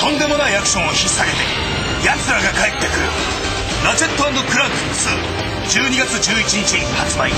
とんでもないアクションを引っ提げて奴らが帰ってくる「ラチェットクランク2」12月11日発売。